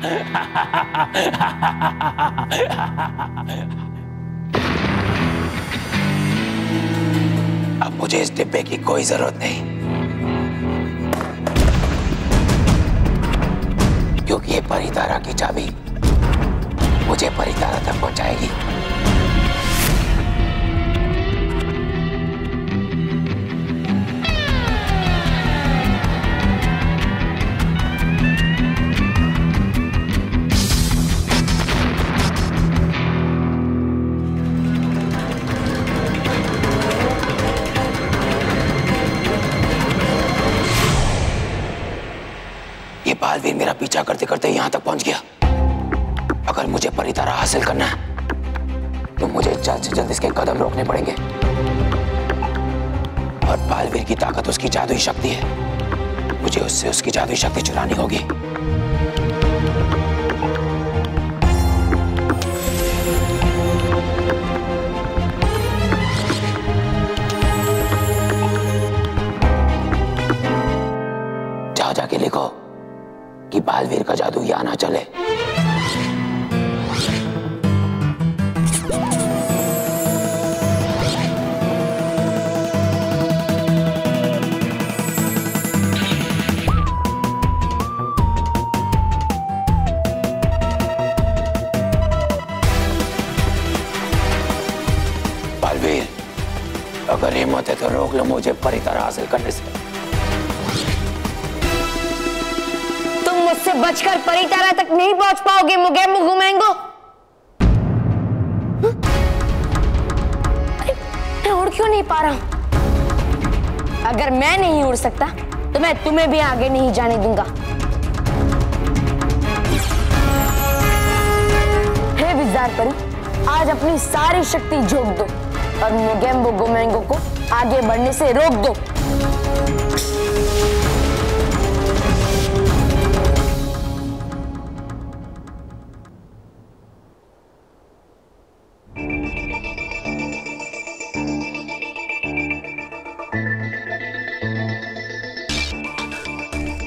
अब मुझे इस डिब्बे की कोई ज़रूरत नहीं। क्योंकि ये परितारा की चाबी मुझे परितारा तक पहुंचाएगी। करते करते यहाँ तक पहुँच गया। अगर मुझे परितारा हासिल करना है तो मुझे जल्द से जल्द इसके कदम रोकने पड़ेंगे। और बालवीर की ताकत उसकी जादुई शक्ति है। मुझे उससे उसकी जादुई शक्ति चुरानी होगी। जाके लिखो। कि बालवीर का जादू यहाँ ना चले। बालवीर, अगर हिम्मत है तो रोक लो मुझे परितारा हासिल करने से। बचकर परितारा तक नहीं पहुँच पाओगे, मुगे मुगु मैंगो। मैं उड़ क्यों नहीं पा रहा हूँ? अगर मैं नहीं उड़ सकता तो मैं तुम्हें भी आगे नहीं जाने दूँगा। हे विजार परी, आज अपनी सारी शक्ति झोंक दो और मुगेम्बो गोमेंगो को आगे बढ़ने से रोक दो।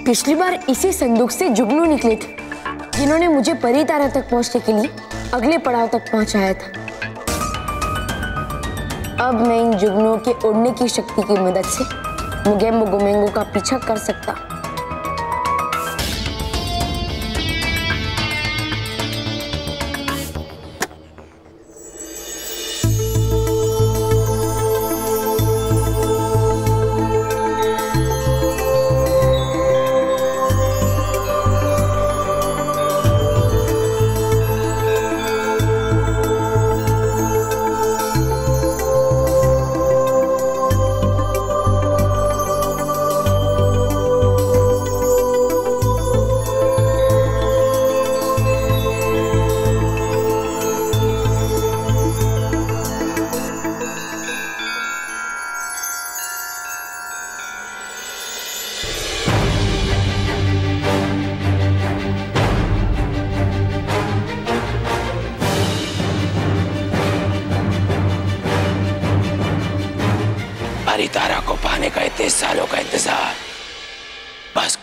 पिछली बार इसी संदूक से जुगनू निकले थे, जिन्होंने मुझे परी तारा तक पहुँचने के लिए अगले पड़ाव तक पहुँचाया था। अब मैं इन जुगनुओं के उड़ने की शक्ति की मदद से मुगेम्बो गुमेंगो का पीछा कर सकता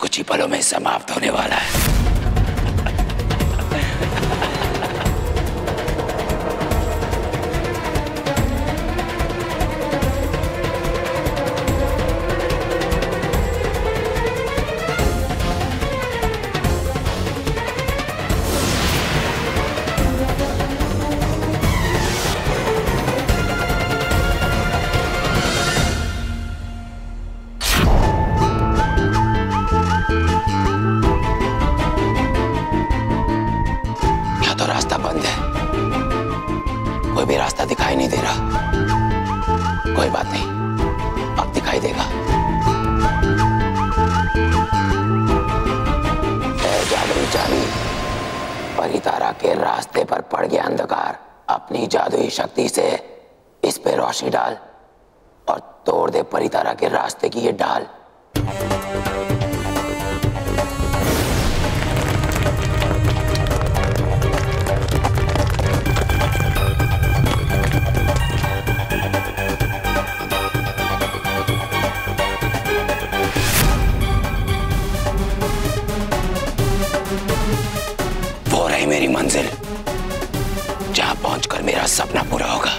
कुछ ही पलों में समाप्त होने वाला है। कोई भी रास्ता दिखाई नहीं दे रहा। कोई बात नहीं। अब दिखाई देगा। जानी, परितारा के रास्ते पर पड़ गया अंधकार। अपनी जादुई शक्ति से इस पे रोशनी डाल और तोड़ दे परितारा के रास्ते की ये ढाल मेरी मंजिल, जहाँ पहुंचकर मेरा सपना पूरा होगा।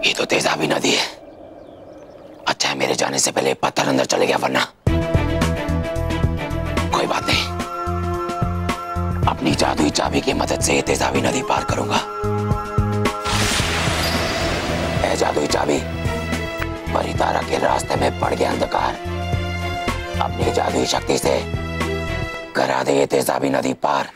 ये तो तेजाबी नदी है। अच्छा है मेरे जाने से पहले पत्थर अंदर चले गया, वरना। मदद से तेजाबी नदी पार करूँगा। जादुई चाबी परितारा के रास्ते में पड़ गया अंधकार। अपनी जादुई शक्ति से करा दे तेजाबी नदी पार।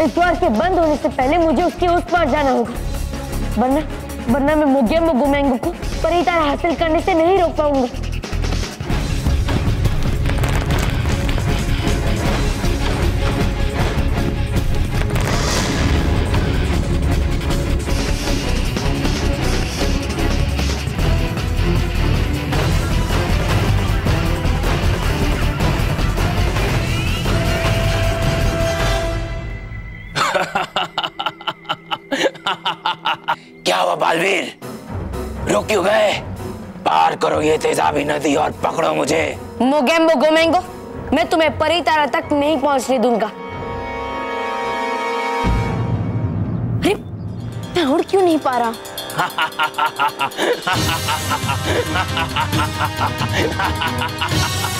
इस द्वार के बंद होने से पहले मुझे उसके उस पार जाना होगा। वरना वरना मैं मुगे मुगु गुमेंगो को परितारा हासिल करने से नहीं रोक पाऊँगा। बालवीर रुक क्यों गए? पार करो ये तेजाबी नदी और पकड़ो मुझे। मोगेम्बो गोमेंगो मैं तुम्हें परितारा तक नहीं पहुँचने दूँगा। अरे मैं उड़ क्यों नहीं पा रहा?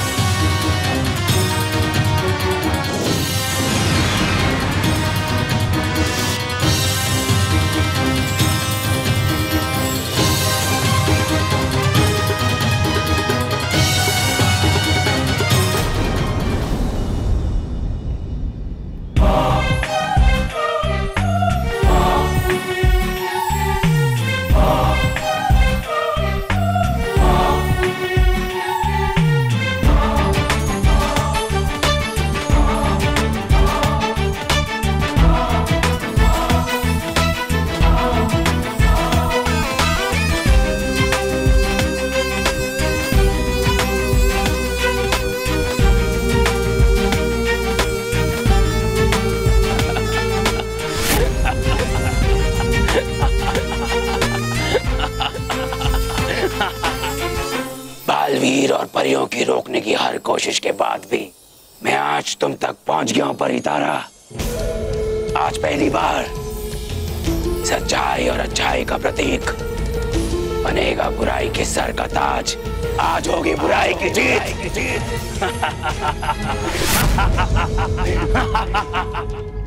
के बाद भी मैं आज तुम तक पहुँच गया हूँ परितारा। आज पहली बार सच्चाई और अच्छाई का प्रतीक बनेगा बुराई के सर का ताज। आज होगी बुराई की जीत।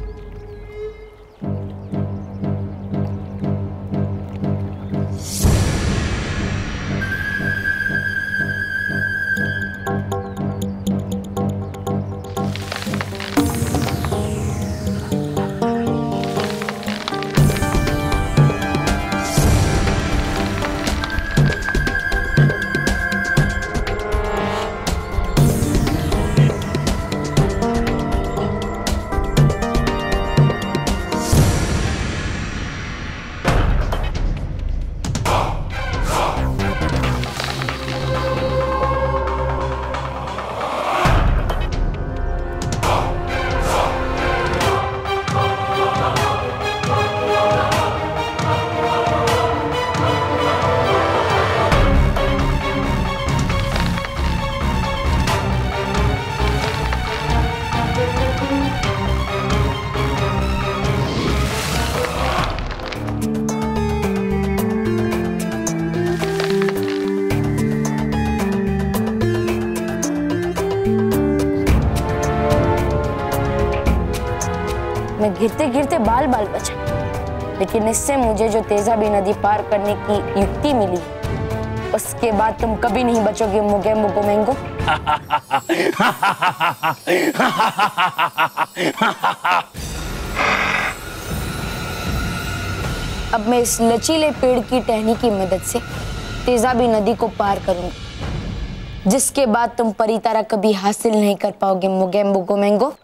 मैं गिरते गिरते बाल बाल बचा। लेकिन इससे मुझे जो तेजाबी नदी पार करने की युक्ति मिली उसके बाद तुम कभी नहीं बचोगे मुगेम्बो गोमेंगो अब मैं इस लचीले पेड़ की टहनी की मदद से तेजाबी नदी को पार करूँगा जिसके बाद तुम परी परितारा कभी हासिल नहीं कर पाओगे मुगे गोमेंगो सच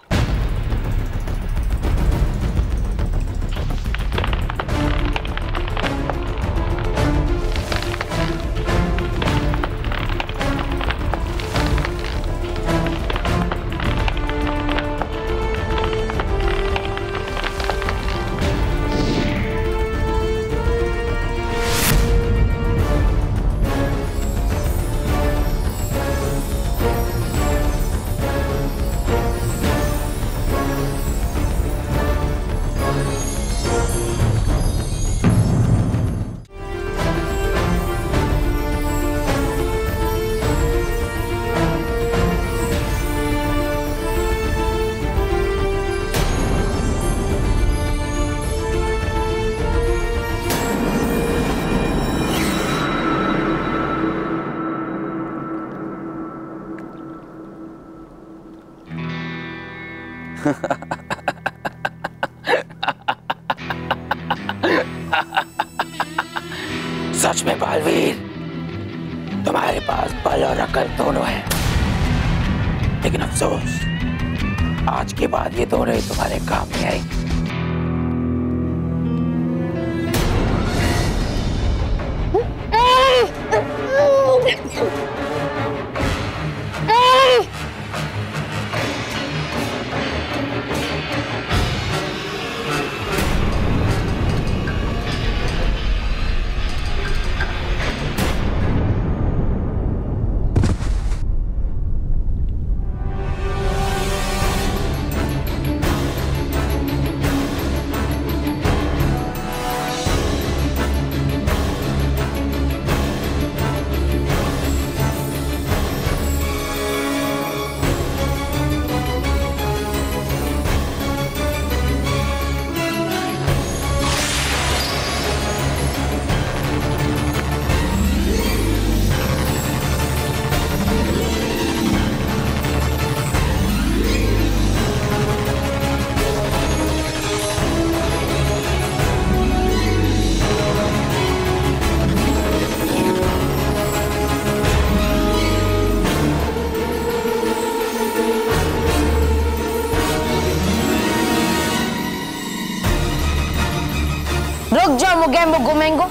रुक जाओ मुगेम्बो गुमेंगो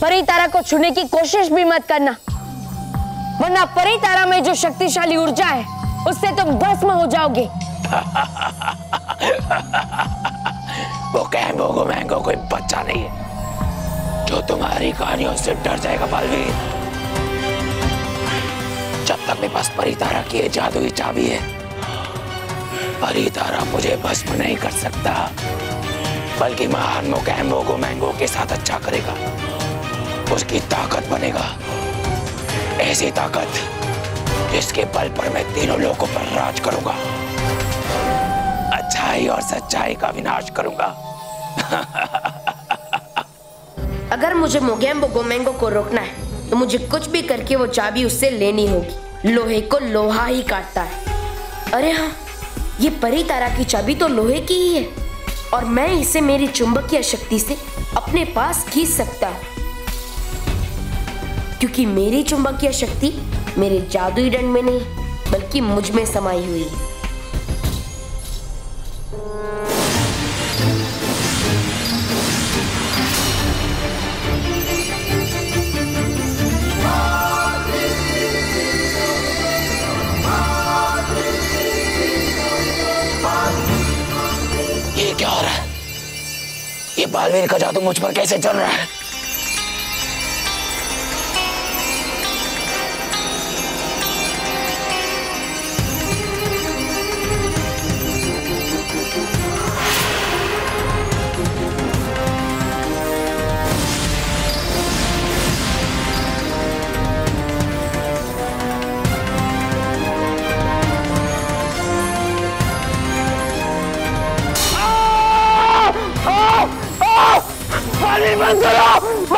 परी तारा को छूने की कोशिश भी मत करना। वरना परी तारा में जो शक्तिशाली ऊर्जा है, उससे तुम भस्म हो जाओगे। वो कैम्बो को मैंगो कोई बच्चा नहीं है। जो तुम्हारी कहानियों से डर जाएगा, बालवीर। मेरे पास परितारा की ये जादुई चाबी है। परितारा मुझे भस्म नहीं कर सकता, बल्कि महान मोकैम्बो को मैंगो के साथ अच्छा करेगा। उसकी ताकत बनेगा। ऐसी ताकत जिसके बल पर मैं तीनों लोगों पर राज करूँगा। अच्छाई और सच्चाई का विनाश करूँगा। अगर मुझे मोगेम्बो गोमेंगो को रोकना है तो मुझे कुछ भी करके वो चाबी उससे लेनी होगी। लोहे को लोहा ही काटता है। अरे हाँ ये परी तारा की चाबी तो लोहे की ही है। और मैं इसे मेरी चुंबकीय शक्ति से अपने पास खींच सकता हूँ। क्योंकि मेरी चुंबकीय शक्ति मेरे जादुई डंड में नहीं, बल्कि मुझमें समाई हुई है। बालवीर का जादू मुझ पर कैसे चल रहा है?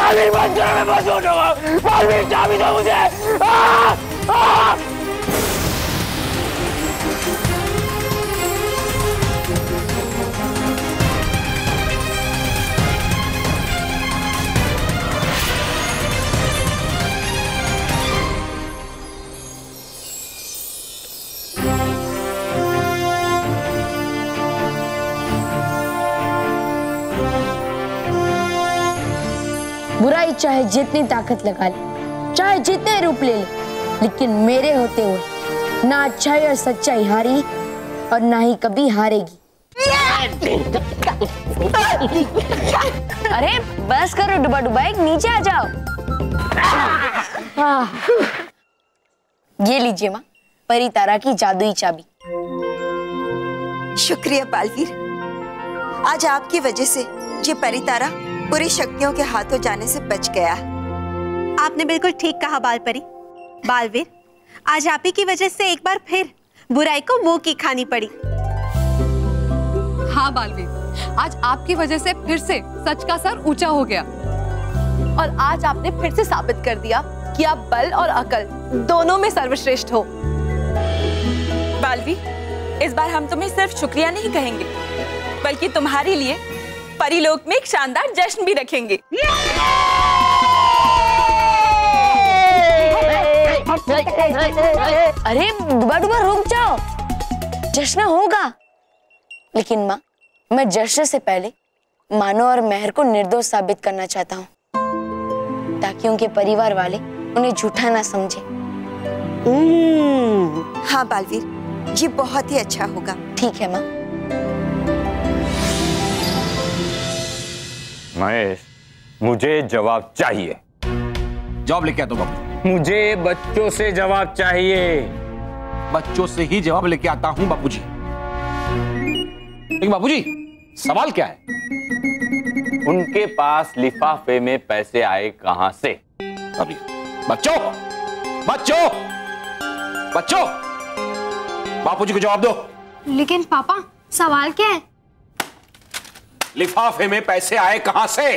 बालवीर बंद करो मैं बस उठूँगा बालवीर चाबी दो मुझे आ! आ! बुराई चाहे जितनी ताकत लगा ले चाहे जितने रूप ले ले लेकिन मेरे होते हुए ना अच्छाई और सच्चाई हारी और ना ही कभी हारेगी। अरे बस करो डुबा डुबा एक नीचे आ जाओ। हाँ। ये लीजिए माँ परी तारा की जादुई चाबी। शुक्रिया पालवीर। आज आपकी वजह से ये परितारा बुरी शक्तियों के हाथों जाने से बच गया। आपने बिल्कुल ठीक कहा बालपरी। बालवीर आज आप ही की वजह से एक बार फिर बुराई को मुँह की खानी पड़ी। हाँ बालवीर आज आपकी वजह से फिर से सच का सर ऊँचा हो गया। और आज आपने फिर से साबित कर दिया कि आप बल और अकल दोनों में सर्वश्रेष्ठ हो। बालवी इस बार हम तुम्हें सिर्फ़ शुक्रिया नहीं कहेंगे बल्कि तुम्हारे लिए परिलोक में एक शानदार जश्न भी रखेंगे। अरे डुबा डुबा रुक जाओ। जश्न होगा। लेकिन माँ मैं जश्न से पहले मानो और मेहर को निर्दोष साबित करना चाहता हूँ। ताकि उनके परिवार वाले उन्हें झूठा ना समझे। हाँ बालवीर ये बहुत ही अच्छा होगा। ठीक है माँ। महेश मुझे जवाब चाहिए। जवाब लेके आता हूँ बाबू। मुझे बच्चों से जवाब चाहिए। बच्चों से ही जवाब लेके आता हूँ बापूजी। लेकिन बापूजी सवाल क्या है? उनके पास लिफाफे में पैसे आए कहाँ से? अभी। बच्चों बच्चों बच्चों बापूजी को जवाब दो। लेकिन पापा सवाल क्या है? लिफाफे में पैसे आए कहाँ से?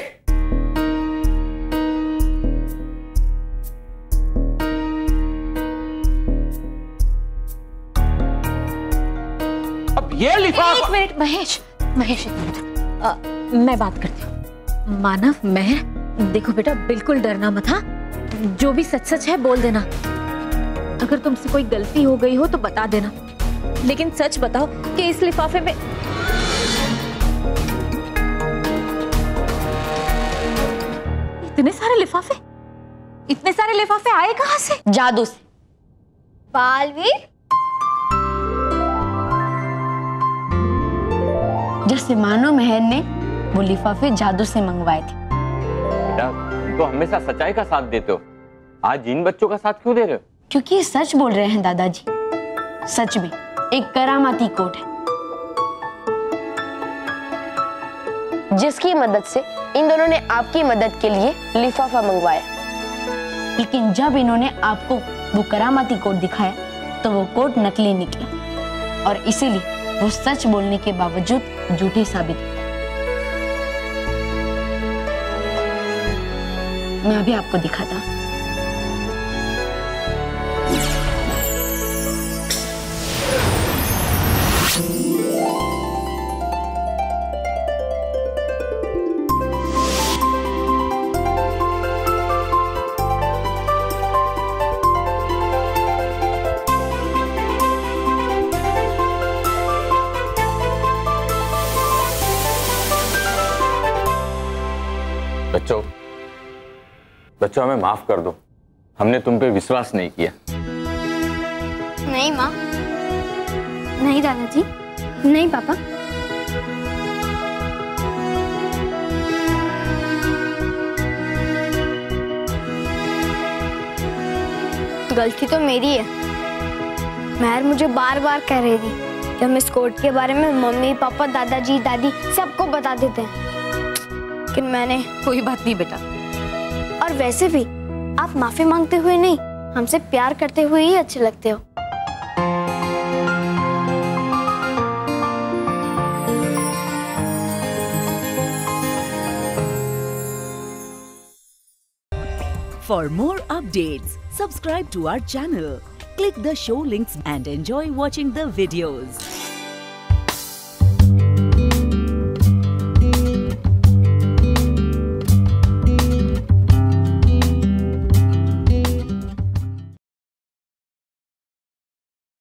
अब ये लिफाफा एक मिनट, महेश महेश एक मिनट। मैं बात करती हूँ। मानव मैं? देखो बेटा, बिल्कुल डरना मत हाँ? जो भी सच सच है, बोल देना। अगर तुमसे कोई गलती हो गई हो तो बता देना। लेकिन सच बताओ कि इस लिफाफे में इतने सारे लिफाफे? इतने सारे लिफाफे आए कहाँ से? जादू से। बालवीर? जैसे मानो मेहर ने वो लिफाफे जादू से मंगवाए थे। बेटा तुम तो हमेशा सच्चाई का साथ देते हो। आज इन बच्चों का साथ क्यों दे रहे हो? क्योंकि ये सच बोल रहे हैं दादाजी। सच में एक करामाती कोट है। जिसकी मदद से इन दोनों ने आपकी मदद के लिए लिफाफा मंगवाया। लेकिन जब इन्होंने आपको वो करामाती कोट दिखाया तो वो कोट नकली निकला। और इसीलिए वो सच बोलने के बावजूद झूठे साबित मैं अभी आपको दिखाता हूँ। बच्चों, हमें माफ़ कर दो। हमने तुम पे विश्वास नहीं किया। नहीं, माँ। नहीं, दादाजी। नहीं, पापा। गलती तो मेरी है। महर मुझे बार बार कह रही थी कि हम इस कोर्ट के बारे में मम्मी, पापा, दादाजी, दादी सबको बता देते हैं मैंने कोई बात नहीं बेटा। और वैसे भी आप माफ़ी मांगते हुए नहीं हमसे प्यार करते हुए ही अच्छे लगते हो For more updates, subscribe to our channel, click the show links and enjoy watching the videos.